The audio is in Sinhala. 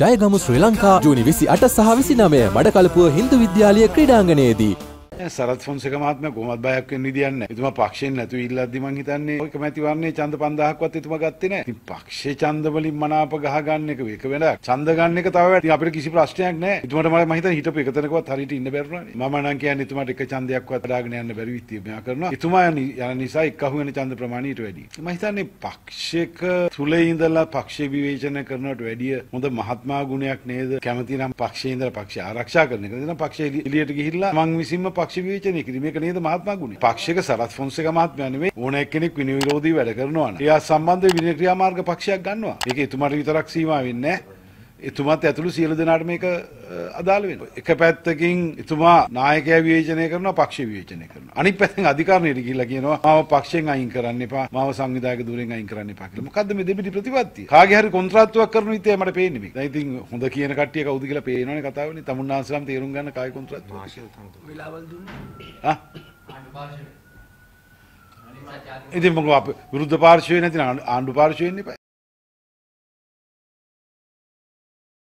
ජයගමු ශ්‍රී ලංකා ජූනි විසි අට සහ විසි නමය මඩකලපුව හින්දු විද්‍යාලය ක්‍රඩාංගනයේදී. සරත් ෆොන්සේක මහත්මයා කොහොමත් බයක් වෙන්න විදියක් නැහැ. එතුමා පක්ෂයෙන් නැතුව ඉල්ලද්දි මං හිතන්නේ ඔය කැමැති වර්ණයේ ඡන්ද 5000ක්වත් එතුමා ගත්තේ නැහැ. ඉතින් පක්ෂේ ඡන්ද වලින් මනාප ගහ ගන්න එක එක වෙනක්. ඡන්ද ගන්න එක තව ඉතින් අපිට කිසි ප්‍රශ්නයක් නැහැ. එතුමාට මම හිතන්නේ හිටපු එකතැනකවත් හරියට ඉන්න බැරුණානේ. මම නම් කියන්නේ එතුමාට එක ඡන්දයක්වත් දාගෙන යන්න බැරි විත්තිය මෙයා කරනවා. එතුමා යන නිසා එක්කහුව වෙන ඡන්ද ප්‍රමාණය ඊට වැඩි. මම හිතන්නේ පක්ෂයක තුල ඉඳලා පක්ෂ විවේචන කරනවට වැඩිය හොඳ මහත්මා ගුණයක් නේද? කැමති නම් පක්ෂයේ ඉඳලා පක්ෂය ආරක්ෂා කරන එක. එතන පක්ෂය එළියට ගිහිල්ලා මං විසින්ම පක්ෂ විවේචනය කිරීම මේක නේද මහත්මා ගුණය. පක්ෂයක සරත් ෆොන්සේක මහත්මයා නෙවෙයි ඕන එක්කෙනෙක් විනය විරෝධී වැඩ කරනවා නම් එයා සම්බන්ධ විනය ක්‍රියාමාර්ග පක්ෂයක් ගන්නවා. ඒක එතුමාට විතරක් සීමා වෙන්නේ නැහැ. එතුමාත් ඇතුළු සියලු දෙනාට මේක අදාළ වෙනවා. එක පැත්තකින් එතුමා නායකයා විවේචනය කරනවා පක්ෂ විවේචනය කරනවා. අනිත් පැත්තෙන් අධිකාරණයට ගිහිල්ලා කියනවා මාව පක්ෂයෙන් අයින් කරන්න එපා. මාව සංවිධායක ධුරයෙන් අයින් කරන්න එපා කියලා. මොකද්ද මේ දෙපිටි ප්‍රතිපත්තිය? කාගේ හරි කොන්ත්‍රාත්තුවක් කරන විදිය මට පේන්නේ මේක. දැන් ඉතින් හොඳ කියන කට්ටිය කවුද කියලා පේනවනේ කතාවනේ. තමුන්නාන්සලම් තේරුම් ගන්න කායි කොන්ත්‍රාත්තුව. වෙලාවල් දුන්නේ. ආ ඉතින් මොකද විරුද්ධ පාර්ශවයේ නැතිනම් ආණ්ඩු පාර්ශවයෙන් ඉපයි.